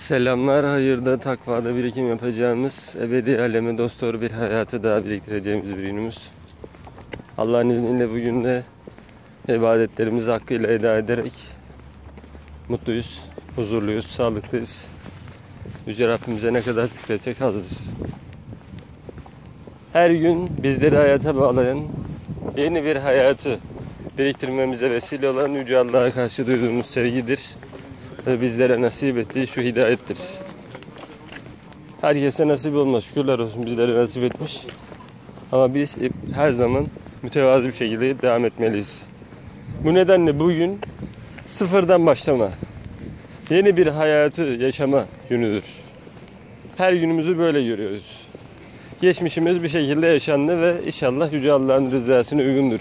Selamlar, hayırda, takvada birikim yapacağımız, ebedi aleme dost doğru bir hayatı daha biriktireceğimiz bir günümüz. Allah'ın izniyle bugün de ibadetlerimizi hakkıyla eda ederek mutluyuz, huzurluyuz, sağlıklıyız. Yüce Rabbimize ne kadar şükretsek azdır. Her gün bizleri hayata bağlayan, yeni bir hayatı biriktirmemize vesile olan Yüce Allah'a karşı duyduğumuz sevgidir bizlere nasip ettiği şu hidayettir. Herkese nasip olmaz. Şükürler olsun bizlere nasip etmiş. Ama biz her zaman mütevazı bir şekilde devam etmeliyiz. Bu nedenle bugün sıfırdan başlama, yeni bir hayatı yaşama günüdür. Her günümüzü böyle görüyoruz. Geçmişimiz bir şekilde yaşandı ve inşallah Yüce Allah'ın rızasına uygundur.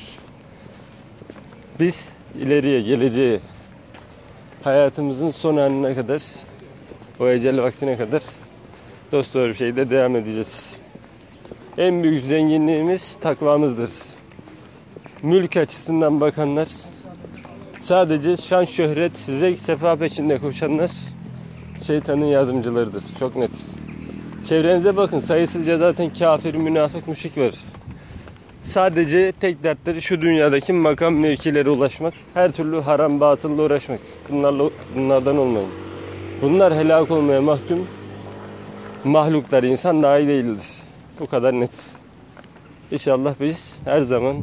Biz ileriye, geleceğe, hayatımızın son anına kadar, o ecel vaktine kadar dost doğru bir şekilde devam edeceğiz. En büyük zenginliğimiz takvamızdır. Mülk açısından bakanlar, sadece şan, şöhret, zevk, sefa peşinde koşanlar şeytanın yardımcılarıdır. Çok net. Çevrenize bakın sayısızca zaten kafir, münafık, müşrik var. Sadece tek dertleri şu dünyadaki makam mevkilere ulaşmak, her türlü haram batılla uğraşmak. Bunlarla bunlardan olmayın. Bunlar helak olmaya mahkum mahluklar, insan daha iyi değildir. Bu kadar net. İnşallah biz her zaman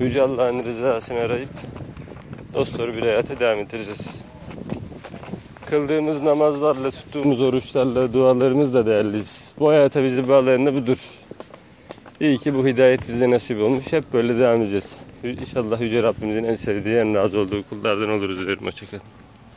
Yüce Allah'ın rızasını arayıp dostları bir hayata devam edeceğiz. Kıldığımız namazlarla, tuttuğumuz oruçlarla, dualarımız da değerliyiz. Bu hayata bizi bağlayan da budur. İyi ki bu hidayet bize nasip olmuş. Hep böyle devam edeceğiz. İnşallah Yüce Rabbimizin en sevdiği, en razı olduğu kullardan oluruz diyorum. Hoşçakalın.